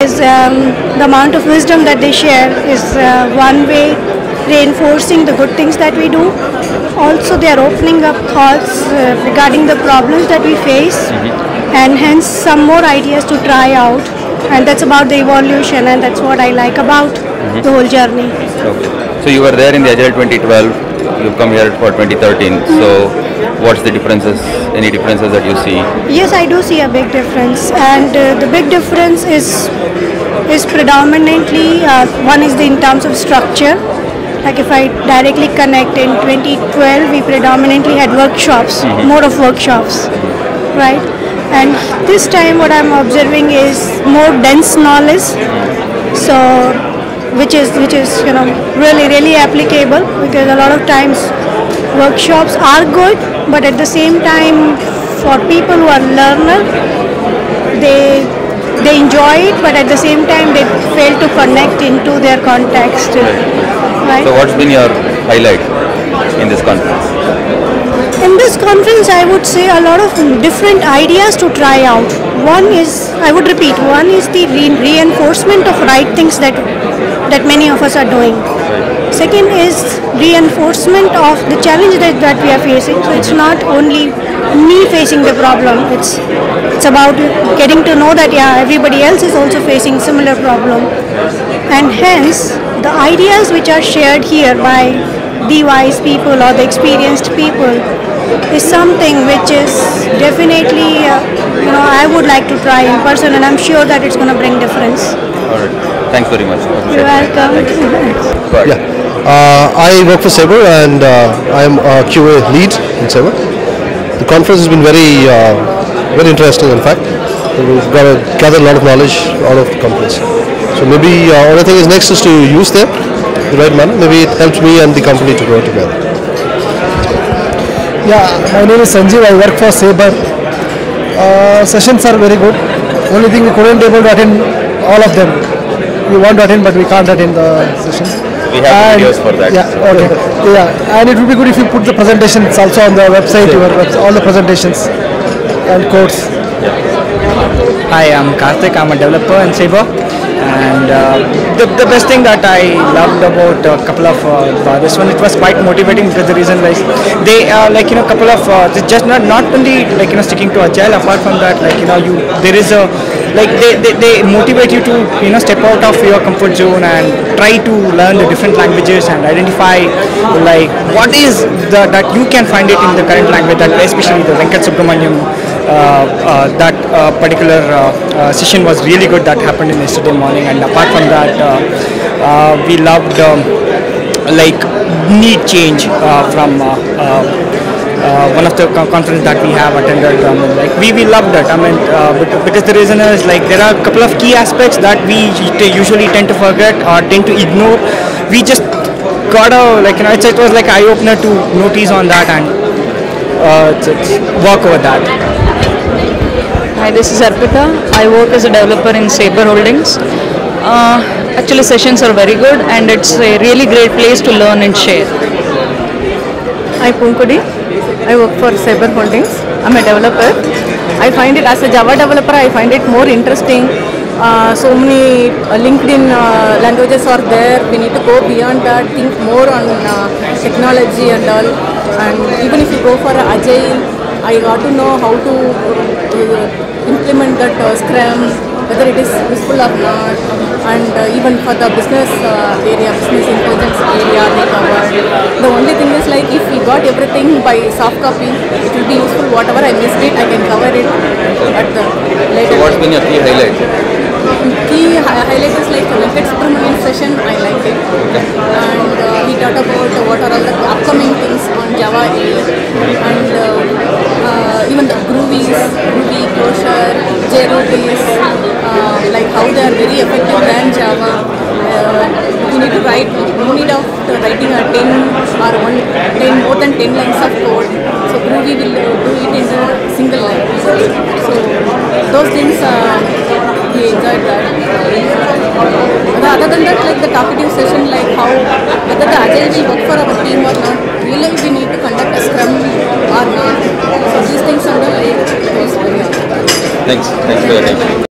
is um, the amount of wisdom that they share is uh, one way reinforcing the good things that we do. Also, they are opening up thoughts uh, regarding the problems that we face, and hence some more ideas to try out. And that's about the evolution, and that's what I like about the whole journey. Okay. So you were there in the Agile 2012. You've come here for 2013. So what's the differences? Any differences that you see? Yes, I do see a big difference, and uh, the big difference is is predominantly uh, one is the in terms of structure. Like if I directly connect in 2012, we predominantly had workshops, more of workshops, right? And this time, what I'm observing is more dense knowledge. So which is which is you know really really applicable because a lot of times workshops are good but at the same time for people who are learner they they enjoy it but at the same time they fail to connect into their context right So what's been your highlight in this conference? in this conference, I would say a lot of different ideas to try out. One is, I would repeat, one is the re- reinforcement of right things that that many of us are doing. Second is reinforcement of the challenge that, that we are facing. So it's not only me facing the problem. It's it's about getting to know that yeah, everybody else is also facing similar problem, and hence the ideas which are shared here by the wise people or the experienced people is something which is definitely uh, you know I would like to try in person, and I'm sure that it's going to bring difference. All right. Thanks very much. You're welcome. Go ahead. Yeah. Uh, I work for Sabre and uh, I am a QA lead in Sabre. The conference has been very, uh, very interesting in fact. We've got to gather a lot of knowledge out of the conference. So maybe uh, only thing is next is to use them the right manner. Maybe it helps me and the company to grow together. Yeah, my name is Sanjeev. I work for Sabre. Uh, sessions are very good. Only thing we couldn't able to attend all of them. We want to attend, but we can't attend the session. We have videos for that. Yeah, okay. Yeah, and it would be good if you put the presentations also on the website, your webs- all the presentations and codes. Hi, I'm Karthik. I'm a developer in Sabre. And uh, the, the best thing that I loved about a couple of uh, this one, it was quite motivating because the reason like they are like you know couple of uh, just not not only like you know sticking to agile. Apart from that, like you know you there is a like they, they, they motivate you to you know step out of your comfort zone and try to learn the different languages and identify like what is the that you can find it in the current language that especially the Venkat Subramaniam uh, uh, that uh, particular uh, uh, session was really good that happened in yesterday morning. And apart from that uh, we loved um, like need change from uh, one of the co- conference that we have attended um, like we, we loved it I mean uh, because the reason is like there are a couple of key aspects that we t- usually tend to forget or tend to ignore we just got a like you know it's, it was like eye opener to notice on that and uh, it's, it's work over that Hi, this is Arpita. I work as a developer in Sabre Holdings. Uh, actually, sessions are very good and it's a really great place to learn and share. Hi Punkudi. I work for Sabre Holdings. I'm a developer. I find it as a Java developer, I find it more interesting. Uh, so many uh, LinkedIn uh, languages are there. We need to go beyond that, think more on uh, technology and all. And even if you go for agile, I got to know how to uh, implement that uh, Scrum, whether it is useful or not. And uh, even for the business uh, area, business intelligence area, they covered. The only thing is we got everything by soft copy, it will be useful. Whatever I missed it, I can cover it at the later. So what's been your key highlight? Key hi- highlight is like the Venkat Subramaniam session, I like it. And uh, he talked about what are all the upcoming things on Java 8 and uh, uh, even the Groovies, Groovy, Clojure, JRubies, uh, like how they are very effective than Java. Uh, we need to write, no need of the writing a 10 or one, 10, more than 10 lines of code. So Groovy will uh, do it in a single line. So those things uh, we enjoyed that. But other than that, like the talkative session, like how whether the agile will work for our team or not, really we need to conduct a scrum or not. So these things are the like, Thanks. Thanks for your time.